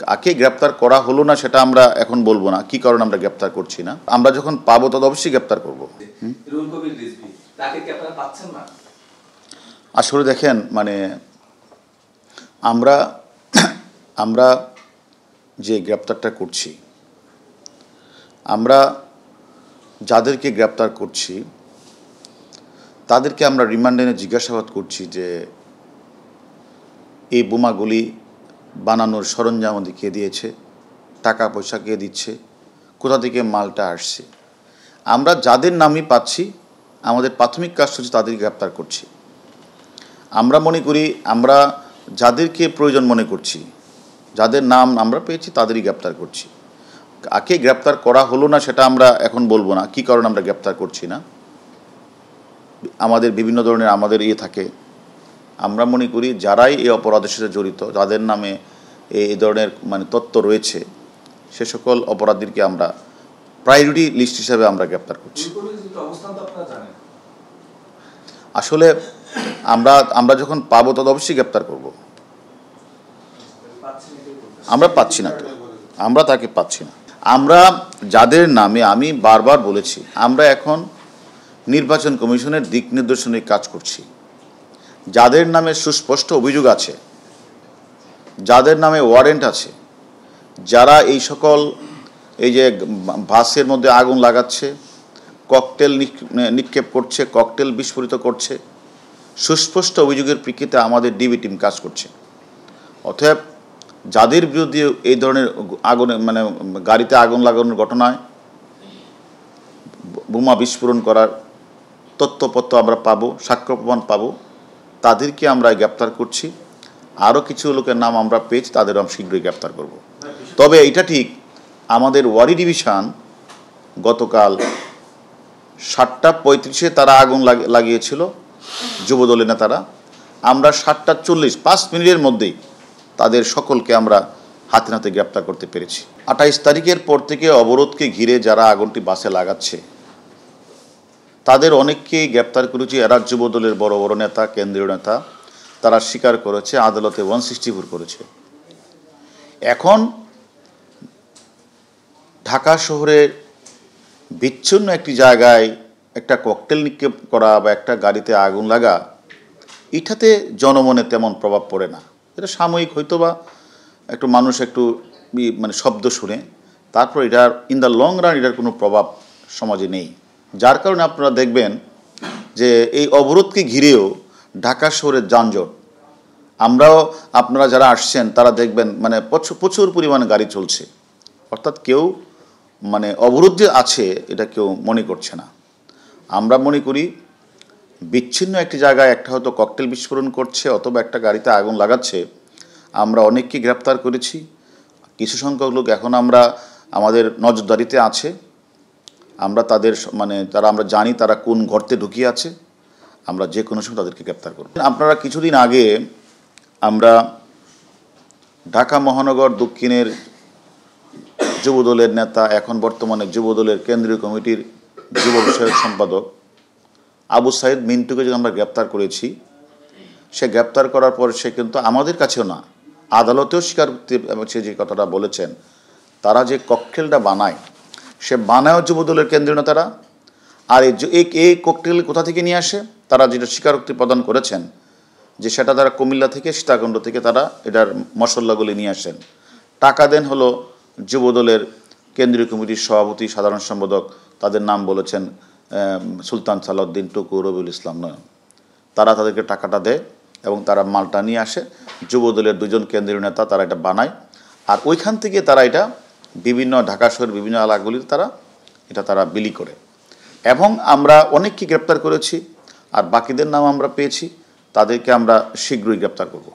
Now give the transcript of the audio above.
কাকে গ্রেপ্তার করা হলো না সেটা আমরা এখন বলব না। কি কারণে আমরা গ্রেপ্তার করছি না? আমরা যখন পাবো তত অবশ্যই গ্রেপ্তার করব। আসলে দেখেন মানে আমরা আমরা যে গ্রেপ্তারটা করছি আমরা যাদেরকে গ্রেপ্তার করছি তাদেরকে আমরা রিমান্ডে এনে জিজ্ঞাসাবাদ করছি যে এই বোমাগুলি বানানোর সরঞ্জাম আমাদের কে দিয়েছে, টাকা পয়সা কে দিচ্ছে, কোথা থেকে মালটা আসছে। আমরা যাদের নামই পাচ্ছি, আমাদের প্রাথমিক কাজ হচ্ছে তাদেরকে গ্রেপ্তার করছি। আমরা মনে করি, আমরা যাদেরকে প্রয়োজন মনে করছি, যাদের নাম আমরা পেয়েছি তাদেরই গ্রেপ্তার করছি। কাকে গ্রেপ্তার করা হলো না সেটা আমরা এখন বলব না, কি কারণে আমরা গ্রেপ্তার করছি না। আমাদের বিভিন্ন ধরনের আমাদের ইয়ে থাকে আমরা মনে করি যারাই এই অপরাধের সাথে জড়িত, যাদের নামে এই ধরনের মানে তত্ত্ব রয়েছে, সে সকল অপরাধীকে আমরা প্রায়োরিটি লিস্ট হিসাবে আমরা গ্রেপ্তার করছি। আসলে আমরা আমরা যখন পাবো তত অবশ্যই গ্রেপ্তার করব। আমরা পাচ্ছি না তো। আমরা তাকে পাচ্ছি না। আমরা যাদের নামে আমি বারবার বলেছি, আমরা এখন নির্বাচন কমিশনের দিক নির্দেশনায় কাজ করছি। যাদের নামে সুস্পষ্ট অভিযোগ আছে, যাদের নামে ওয়ারেন্ট আছে, যারা এই সকল, এই যে বাসের মধ্যে আগুন লাগাচ্ছে, ককটেল নিক- নিক্ষেপ করছে, ককটেল বিস্ফোরিত করছে, সুস্পষ্ট অভিযোগের প্রেক্ষিতে আমাদের ডিবি টিম কাজ করছে। অতএব যাদের বিরুদ্ধে এই ধরনের আগুনে মানে গাড়িতে আগুন লাগানোর ঘটনায় বোমা বিস্ফোরণ করার তথ্যপত্র আমরা পাবো, সাক্ষ্য প্রমাণ পাবো তাদেরকে আমরা গ্রেপ্তার করছি। আরও কিছু লোকের নাম আমরা পেয়েছি, তাদের আমরা শীঘ্রই গ্রেপ্তার করব। তবে এটা ঠিক, আমাদের ওয়ারি ডিভিশন গতকাল সাতটা পঁয়ত্রিশে তারা আগুন লাগিয়েছিল, যুবদলের নেতারা। আমরা সাতটা চল্লিশ, পাঁচ মিনিটের মধ্যেই তাদের সকলকে আমরা হাতে হাতে গ্রেপ্তার করতে পেরেছি। আঠাইশ তারিখের পর থেকে অবরোধকে ঘিরে যারা আগুনটি বাসে লাগাচ্ছে তাদের অনেককেই গ্রেপ্তার করেছি। এরা যুবদলের বড় বড় নেতা, কেন্দ্রীয় নেতা তারা স্বীকার করেছে, আদালতে ওয়ান সিক্সটি ফোর করেছে। এখন ঢাকা শহরের বিচ্ছিন্ন একটি জায়গায় একটা ককটেল নিক্ষেপ করা বা একটা গাড়িতে আগুন লাগা, এটাতে জনমনে তেমন প্রভাব পড়ে না। এটা সাময়িক হয়তো বা একটু মানুষ একটু মানে শব্দ শুনে, তারপর এটার, ইন দ্য লং রান এটার কোনো প্রভাব সমাজে নেই। যার কারণে আপনারা দেখবেন যে এই অবরোধকে ঘিরেও ঢাকা শহরের যানজট। আমরাও আপনারা যারা আসছেন, তারা দেখবেন মানে প্রচুর পরিমাণে গাড়ি চলছে। অর্থাৎ কেউ মানে অবরোধ যে আছে, এটা কেউ মনে করছে না। আমরা মনে করি বিচ্ছিন্ন একটি জায়গায় একটা হয়তো ককটেল বিস্ফোরণ করছে অথবা একটা গাড়িতে আগুন লাগাচ্ছে, আমরা অনেককে গ্রেপ্তার করেছি। কিছু সংখ্যক লোক এখন আমরা আমাদের নজরদারিতে আছে। আমরা তাদের মানে তারা আমরা জানি তারা কোন গর্তে ঢুকিয়ে আছে, আমরা যে কোনো সময় তাদেরকে গ্রেপ্তার করব। আপনারা কিছুদিন আগে আমরা ঢাকা মহানগর দক্ষিণের যুবদলের নেতা, এখন বর্তমানে যুবদলের কেন্দ্রীয় কমিটির যুব বিষয়ক সম্পাদক আবু সাইদ মিন্টুকে যে আমরা গ্রেপ্তার করেছি, সে গ্রেপ্তার করার পর সে কিন্তু আমাদের কাছেও না, আদালতেও স্বীকার সে যে কথাটা বলেছেন, তারা যে ককটেলটা বানায় সে বানায় যুবদলের কেন্দ্রীয় নেতারা আর এই এই- ককটেল কোথা থেকে নিয়ে আসে? তারা যেটা স্বীকারোক্তি প্রদান করেছেন, যে সেটা তারা কুমিল্লা থেকে, সীতাকুণ্ড থেকে তারা এটার মশলাগুলি নিয়ে আসেন। টাকা দেন হলো যুবদলের কেন্দ্রীয় কমিটির সভাপতি, সাধারণ সম্পাদক, তাদের নাম বলেছেন সুলতান সালাউদ্দিন টুকু, রবিউল ইসলাম নয়ন। তারা তাদেরকে টাকাটা দেয় এবং তারা মালটা নিয়ে আসে। যুবদলের দুজন কেন্দ্রীয় নেতা তারা এটা বানায়। আর ওইখান থেকে তারা এটা বিভিন্ন ঢাকা শহরের বিভিন্ন এলাকাগুলিতে তারা এটা তারা বিলি করে। এবং আমরা অনেককে গ্রেপ্তার করেছি, আর বাকিদের নাম আমরা পেয়েছি, তাদেরকে আমরা শীঘ্রই গ্রেপ্তার করব।